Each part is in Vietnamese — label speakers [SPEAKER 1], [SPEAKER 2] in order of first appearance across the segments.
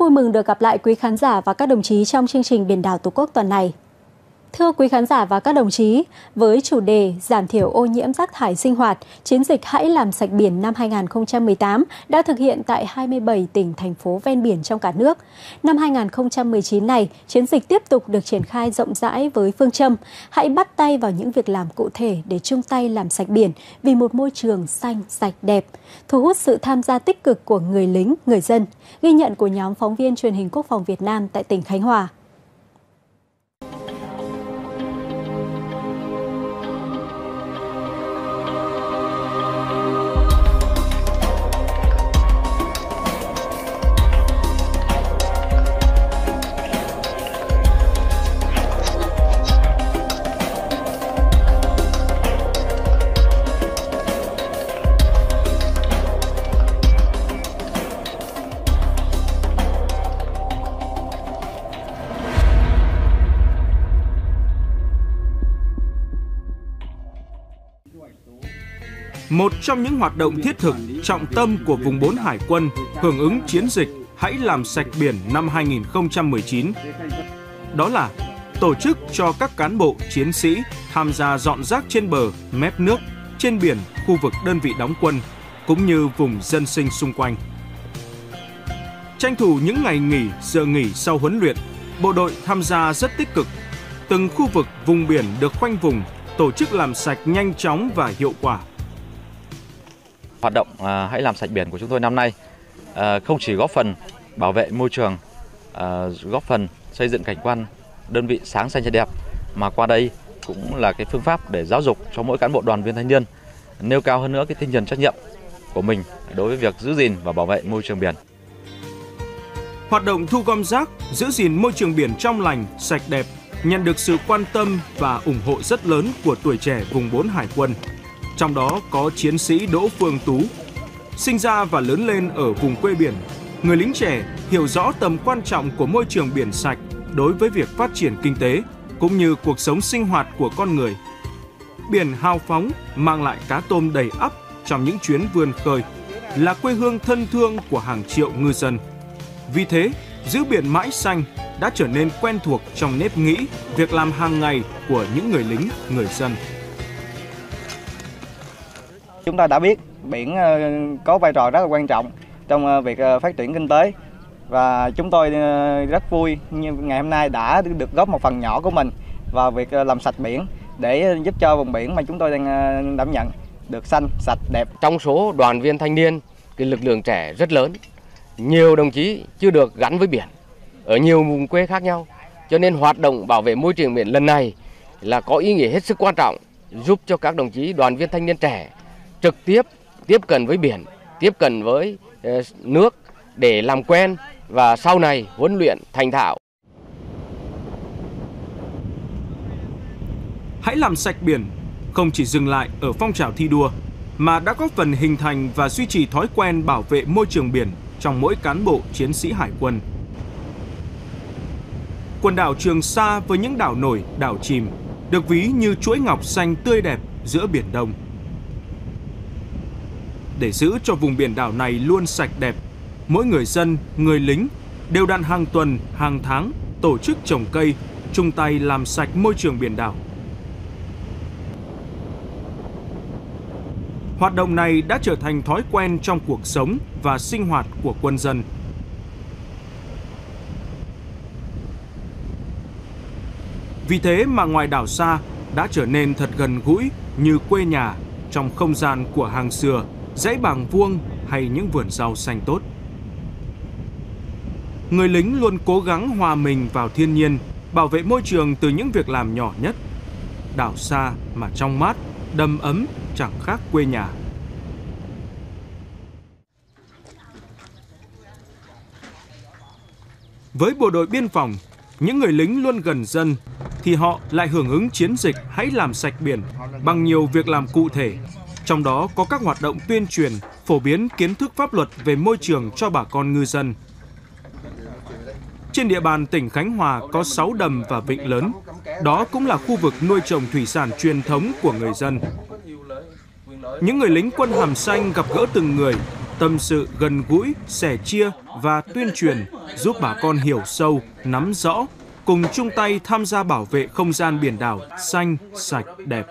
[SPEAKER 1] vui mừng được gặp lại quý khán giả và các đồng chí trong chương trình Biển đảo Tổ quốc tuần này. Thưa quý khán giả và các đồng chí, với chủ đề giảm thiểu ô nhiễm rác thải sinh hoạt, chiến dịch Hãy làm sạch biển năm 2018 đã thực hiện tại 27 tỉnh, thành phố ven biển trong cả nước. Năm 2019 này, chiến dịch tiếp tục được triển khai rộng rãi với phương châm Hãy bắt tay vào những việc làm cụ thể để chung tay làm sạch biển vì một môi trường xanh, sạch, đẹp, thu hút sự tham gia tích cực của người lính, người dân. Ghi nhận của nhóm phóng viên truyền hình quốc phòng Việt Nam tại tỉnh Khánh Hòa.
[SPEAKER 2] Một trong những hoạt động thiết thực, trọng tâm của vùng 4 Hải quân hưởng ứng chiến dịch Hãy làm sạch biển năm 2019. Đó là tổ chức cho các cán bộ, chiến sĩ tham gia dọn rác trên bờ, mép nước, trên biển, khu vực đơn vị đóng quân, cũng như vùng dân sinh xung quanh. Tranh thủ những ngày nghỉ, giờ nghỉ sau huấn luyện, bộ đội tham gia rất tích cực. Từng khu vực vùng biển được khoanh vùng, tổ chức làm sạch nhanh chóng và hiệu quả.
[SPEAKER 3] Hoạt động à, Hãy làm sạch biển của chúng tôi năm nay à, không chỉ góp phần bảo vệ môi trường, à, góp phần xây dựng cảnh quan đơn vị sáng xanh sạch đẹp, mà qua đây cũng là cái phương pháp để giáo dục cho mỗi cán bộ đoàn viên thanh niên nêu cao hơn nữa cái tinh thần trách nhiệm của mình đối với việc giữ gìn và bảo vệ môi trường biển.
[SPEAKER 2] Hoạt động thu gom rác, giữ gìn môi trường biển trong lành, sạch đẹp nhận được sự quan tâm và ủng hộ rất lớn của tuổi trẻ vùng 4 Hải quân. Trong đó có chiến sĩ Đỗ Phương Tú. Sinh ra và lớn lên ở vùng quê biển, người lính trẻ hiểu rõ tầm quan trọng của môi trường biển sạch đối với việc phát triển kinh tế cũng như cuộc sống sinh hoạt của con người. Biển hào phóng mang lại cá tôm đầy ắp trong những chuyến vươn khơi, là quê hương thân thương của hàng triệu ngư dân. Vì thế, giữ biển mãi xanh đã trở nên quen thuộc trong nếp nghĩ, việc làm hàng ngày của những người lính, người dân.
[SPEAKER 4] Chúng ta đã biết biển ờ, có vai trò rất là quan trọng trong ờ, việc ờ, phát triển kinh tế và chúng tôi rất vui như ngày hôm nay đã được góp một phần nhỏ của mình vào việc làm sạch biển để giúp cho vùng biển mà chúng tôi đang đảm nhận được xanh, sạch, đẹp.
[SPEAKER 5] Trong số đoàn viên thanh niên, cái lực lượng trẻ rất lớn, nhiều đồng chí chưa được gắn với biển ở nhiều vùng quê khác nhau. Cho nên hoạt động bảo vệ môi trường biển lần này là có ý nghĩa hết sức quan trọng, giúp cho các đồng chí đoàn viên thanh niên trẻ trực tiếp tiếp cận với biển, tiếp cận với ờ, nước để làm quen và sau này huấn luyện thành thạo.
[SPEAKER 2] Hãy làm sạch biển không chỉ dừng lại ở phong trào thi đua mà đã góp phần hình thành và duy trì thói quen bảo vệ môi trường biển trong mỗi cán bộ chiến sĩ hải quân. Quần đảo Trường Sa với những đảo nổi, đảo chìm được ví như chuỗi ngọc xanh tươi đẹp giữa biển Đông. Để giữ cho vùng biển đảo này luôn sạch đẹp, mỗi người dân, người lính đều đặn hàng tuần, hàng tháng tổ chức trồng cây, chung tay làm sạch môi trường biển đảo. Hoạt động này đã trở thành thói quen trong cuộc sống và sinh hoạt của quân dân. Vì thế mà ngoài đảo xa đã trở nên thật gần gũi như quê nhà trong không gian của hàng xưa, dãy bàng vuông hay những vườn rau xanh tốt. Người lính luôn cố gắng hòa mình vào thiên nhiên, bảo vệ môi trường từ những việc làm nhỏ nhất. Đảo xa mà trong mát, đầm ấm chẳng khác quê nhà. Với bộ đội biên phòng, những người lính luôn gần dân, thì họ lại hưởng ứng chiến dịch Hãy làm sạch biển bằng nhiều việc làm cụ thể. Trong đó có các hoạt động tuyên truyền, phổ biến kiến thức pháp luật về môi trường cho bà con ngư dân. Trên địa bàn tỉnh Khánh Hòa có 6 đầm và vịnh lớn. Đó cũng là khu vực nuôi trồng thủy sản truyền thống của người dân. Những người lính quân hàm xanh gặp gỡ từng người, tâm sự gần gũi, sẻ chia và tuyên truyền giúp bà con hiểu sâu, nắm rõ, cùng chung tay tham gia bảo vệ không gian biển đảo xanh, sạch, đẹp.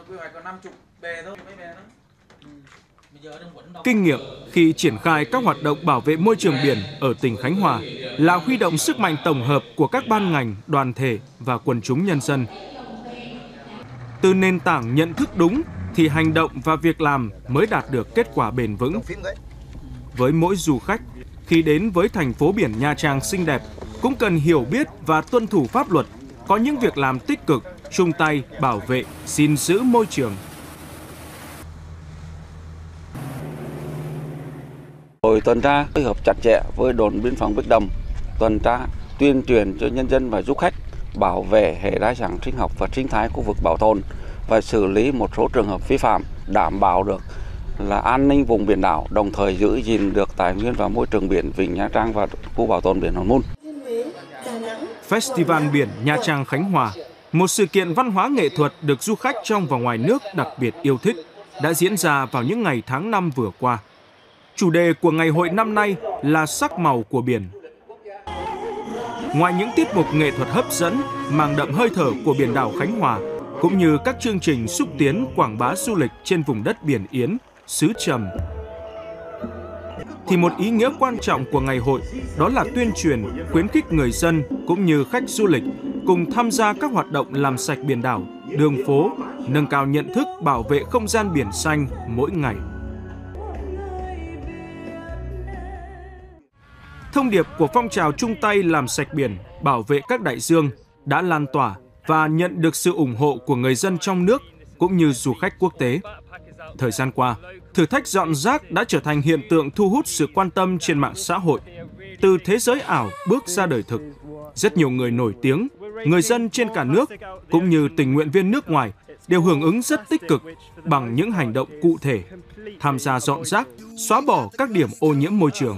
[SPEAKER 2] Kinh nghiệm khi triển khai các hoạt động bảo vệ môi trường biển ở tỉnh Khánh Hòa là huy động sức mạnh tổng hợp của các ban ngành, đoàn thể và quần chúng nhân dân. Từ nền tảng nhận thức đúng thì hành động và việc làm mới đạt được kết quả bền vững. Với mỗi du khách, khi đến với thành phố biển Nha Trang xinh đẹp, cũng cần hiểu biết và tuân thủ pháp luật, có những việc làm tích cực, chung tay bảo vệ, gìn giữ môi trường.
[SPEAKER 6] Đội tuần tra phối hợp chặt chẽ với đồn biên phòng Bích Đồng, tuần tra tuyên truyền cho nhân dân và du khách bảo vệ hệ đa dạng sinh học và sinh thái khu vực bảo tồn và xử lý một số trường hợp vi phạm đảm bảo được là an ninh vùng biển đảo, đồng thời giữ gìn được tài nguyên và môi trường biển Vịnh Nha Trang và khu bảo tồn biển Hòn Mun.
[SPEAKER 2] Festival biển Nha Trang Khánh Hòa, một sự kiện văn hóa nghệ thuật được du khách trong và ngoài nước đặc biệt yêu thích, đã diễn ra vào những ngày tháng 5 vừa qua. Chủ đề của ngày hội năm nay là sắc màu của biển. Ngoài những tiết mục nghệ thuật hấp dẫn, mang đậm hơi thở của biển đảo Khánh Hòa, cũng như các chương trình xúc tiến quảng bá du lịch trên vùng đất biển Yến, xứ Trầm, thì một ý nghĩa quan trọng của ngày hội đó là tuyên truyền, khuyến khích người dân cũng như khách du lịch cùng tham gia các hoạt động làm sạch biển đảo, đường phố, nâng cao nhận thức bảo vệ không gian biển xanh mỗi ngày. Thông điệp của phong trào chung tay làm sạch biển, bảo vệ các đại dương đã lan tỏa và nhận được sự ủng hộ của người dân trong nước cũng như du khách quốc tế. Thời gian qua, thử thách dọn rác đã trở thành hiện tượng thu hút sự quan tâm trên mạng xã hội. Từ thế giới ảo bước ra đời thực, rất nhiều người nổi tiếng, người dân trên cả nước cũng như tình nguyện viên nước ngoài đều hưởng ứng rất tích cực bằng những hành động cụ thể, tham gia dọn rác, xóa bỏ các điểm ô nhiễm môi trường.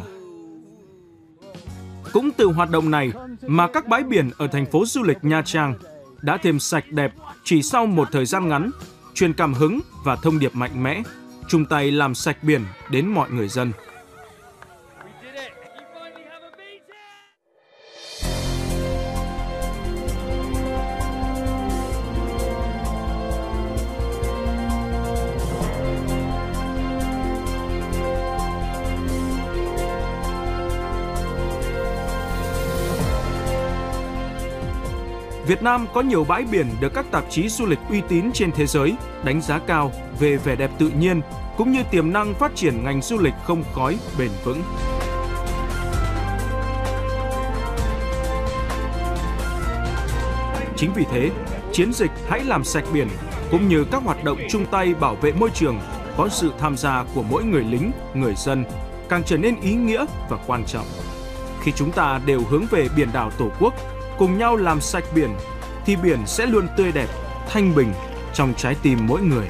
[SPEAKER 2] Cũng từ hoạt động này mà các bãi biển ở thành phố du lịch Nha Trang đã thêm sạch đẹp chỉ sau một thời gian ngắn, truyền cảm hứng và thông điệp mạnh mẽ, chung tay làm sạch biển đến mọi người dân. Việt Nam có nhiều bãi biển được các tạp chí du lịch uy tín trên thế giới đánh giá cao về vẻ đẹp tự nhiên cũng như tiềm năng phát triển ngành du lịch không khói bền vững. Chính vì thế, chiến dịch Hãy làm sạch biển cũng như các hoạt động chung tay bảo vệ môi trường có sự tham gia của mỗi người lính, người dân càng trở nên ý nghĩa và quan trọng. Khi chúng ta đều hướng về biển đảo Tổ quốc cùng nhau làm sạch biển thì biển sẽ luôn tươi đẹp, thanh bình trong trái tim mỗi người.